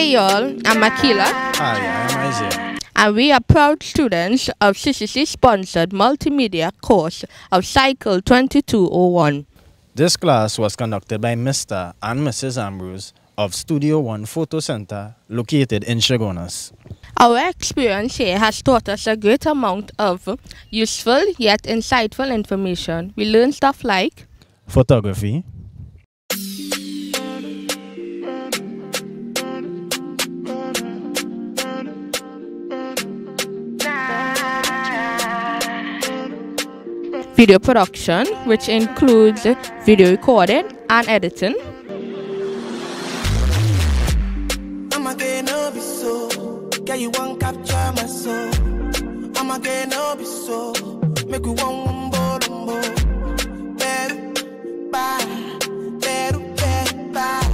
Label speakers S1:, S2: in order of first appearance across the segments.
S1: y'all, I'm Akila.
S2: Hi, I'm Isaiah.
S1: And we are proud students of CCC sponsored multimedia course of Cycle 2201.
S2: This class was conducted by Mr. and Mrs. Ambris of Studio One Photo Center located in Chaguanas.
S1: Our experience here has taught us a great amount of useful yet insightful information. We learned stuff like
S2: Photography,
S1: video production, which includes video recording and editing,
S3: I'ma get no be so. Girl, you want capture my soul. I'ma get no be so. Make you want one more, one more. Better, bye. Better, better, bye.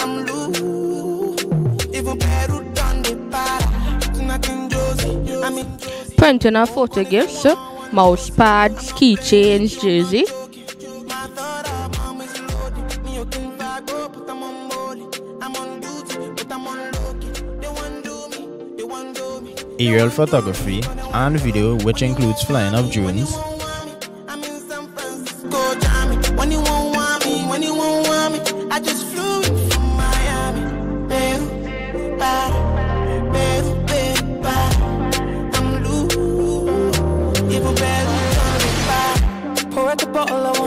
S3: I'm loose. Even better done the para. Nothing Josie. I mean,
S1: printing of photo gifts, mouse pads, keychains, jersey,
S2: aerial photography, and video which includes flying of drones,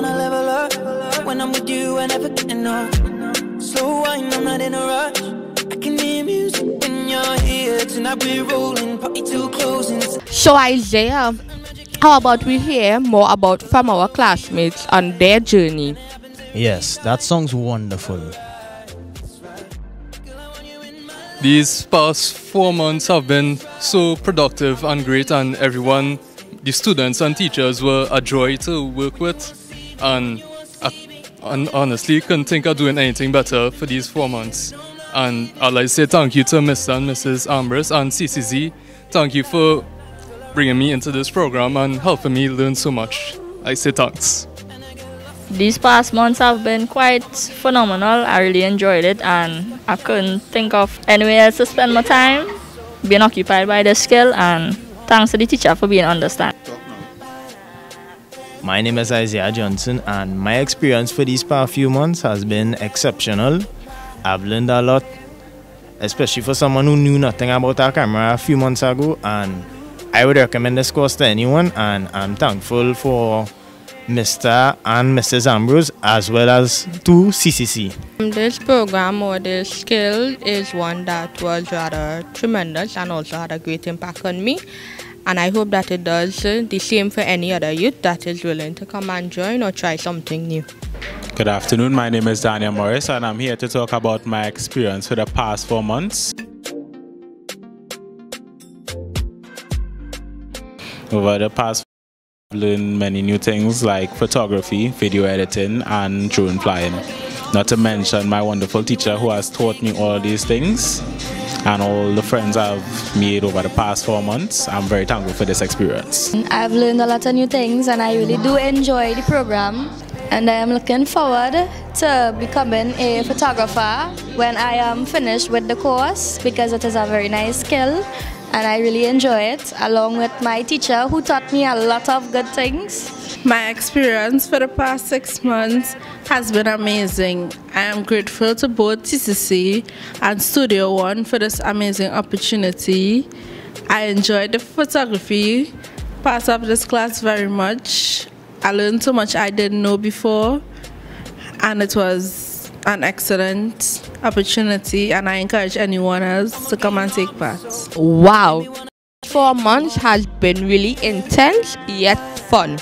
S3: bottle, I wanna level up. When I'm with you, I never get enough. Slow wine, I'm not in a rush. I can hear music when you're here. Tonight we're rolling, party till closing.
S1: So, Isaiah, how about we hear more about from our classmates on their journey?
S2: Yes, that sounds wonderful.
S4: These past four months have been so productive and great, and everyone, the students and teachers, were a joy to work with. And, I, and honestly, couldn't think of doing anything better for these four months. And I'd like to say thank you to Mr. and Mrs. Ambris and CCC. Thank you for bringing me into this program and helping me learn so much. I say thanks.
S5: These past months have been quite phenomenal. I really enjoyed it and I couldn't think of anywhere else to spend my time being occupied by this skill and thanks to the teacher for being understanding.
S2: My name is Isaiah Johnson, and my experience for these past few months has been exceptional. I've learned a lot, especially for someone who knew nothing about our camera a few months ago. And I would recommend this course to anyone, and I'm thankful for Mr. and Mrs. Ambris as well as to CCC.
S1: This program or this skill is one that was rather tremendous and also had a great impact on me. And I hope that it does the same for any other youth that is willing to come and join or try something new.
S6: Good afternoon. My name is Daniel Morris, and I'm here to talk about my experience for the past four months. Over the past, I've learned many new things like photography, video editing, and drone flying. Not to mention my wonderful teacher who has taught me all these things, and all the friends I've made over the past four months. I'm very thankful for this experience.
S7: I've learned a lot of new things and I really do enjoy the program. And I am looking forward to becoming a photographer when I am finished with the course because it is a very nice skill and I really enjoy it along with my teacher who taught me a lot of good things.
S8: My experience for the past six months has been amazing. I am grateful to both TCC and Studio One for this amazing opportunity. I enjoyed the photography part of this class very much. I learned so much I didn't know before, and it was an excellent opportunity. And I encourage anyone else to come and take part.
S1: Wow! Four months has been really intense yet fun.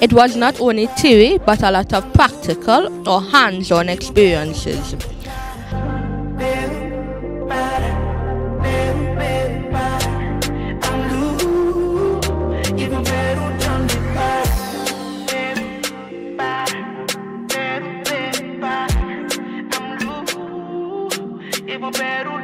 S1: It was not only theory but a lot of practical or hands on experiences. I'm better.